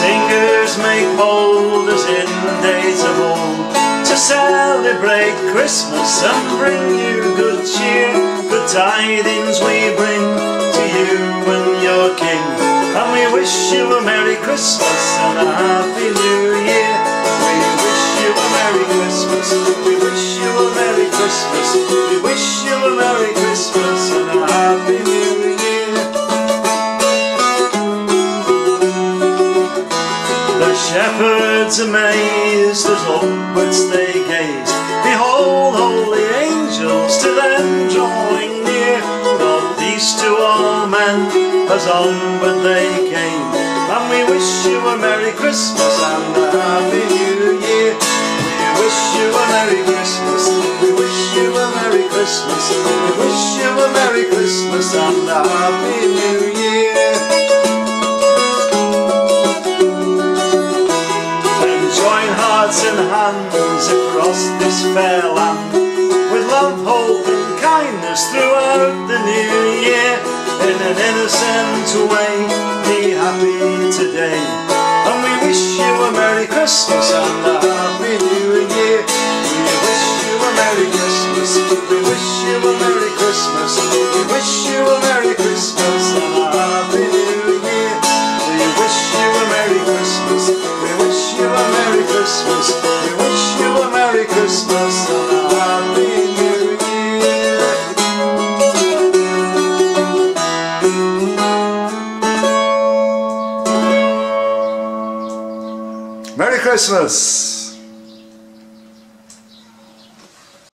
singers make bold as in days of old To celebrate Christmas and bring you good cheer. Good tidings we bring to you and your king. And we wish you a Merry Christmas and a Happy New Year. We wish you a Merry Christmas, we wish you a Merry Christmas. We wish you a Merry Christmas. Shepherds amazed as upwards they gaze. Behold, holy angels to them drawing near. God peace to all men as onward they came. And we wish you a Merry Christmas and a Happy New Year. We wish you a Merry Christmas. We wish you a Merry Christmas. We wish you a Merry Christmas and a Happy New Year. Hearts and hands across this fair land. With love, hope and kindness throughout the new year In an innocent way, be happy today. And we wish you a Merry Christmas and a Happy New Year. We wish you a Merry Christmas, we wish you a Merry Christmas. We wish Christmas!